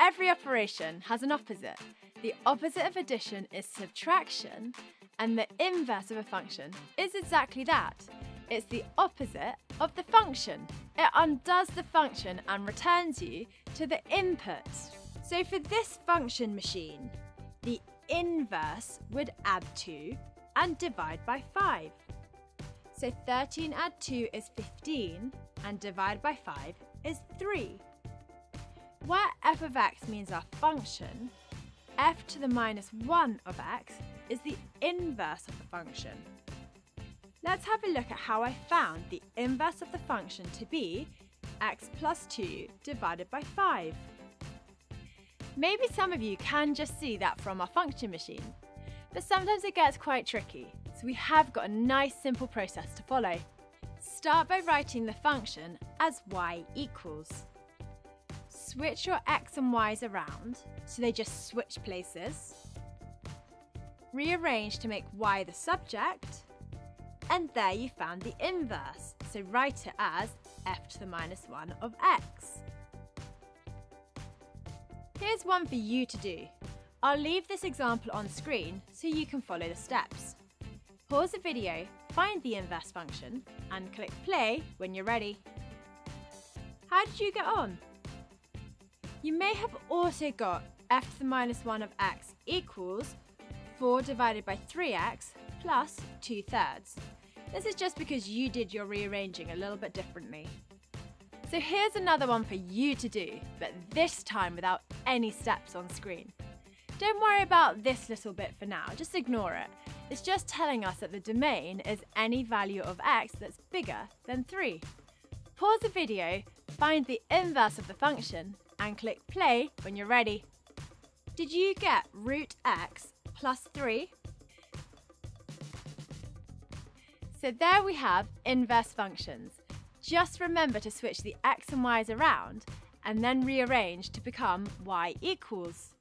Every operation has an opposite. The opposite of addition is subtraction, and the inverse of a function is exactly that. It's the opposite of the function. It undoes the function and returns you to the input. So for this function machine, the inverse would add 2 and divide by 5. So 13 add 2 is 15 and divide by 5 is 3. Where f of x means our function, f to the minus 1 of x is the inverse of the function. Let's have a look at how I found the inverse of the function to be x plus 2 divided by 5. Maybe some of you can just see that from our function machine, but sometimes it gets quite tricky, so we have got a nice simple process to follow. Start by writing the function as y equals. Switch your x and y's around so they just switch places. Rearrange to make y the subject. And there you found the inverse, so write it as f to the minus 1 of x. Here's one for you to do. I'll leave this example on screen so you can follow the steps. Pause the video, find the inverse function, and click play when you're ready. How did you get on? You may have also got f to the minus 1 of x equals 4 divided by 3x plus 2 thirds. This is just because you did your rearranging a little bit differently. So here's another one for you to do, but this time without any steps on screen. Don't worry about this little bit for now, just ignore it. It's just telling us that the domain is any value of x that's bigger than 3. Pause the video, find the inverse of the function, and click play when you're ready. Did you get root x plus 3? So there we have inverse functions. Just remember to switch the x and y's around and then rearrange to become y equals.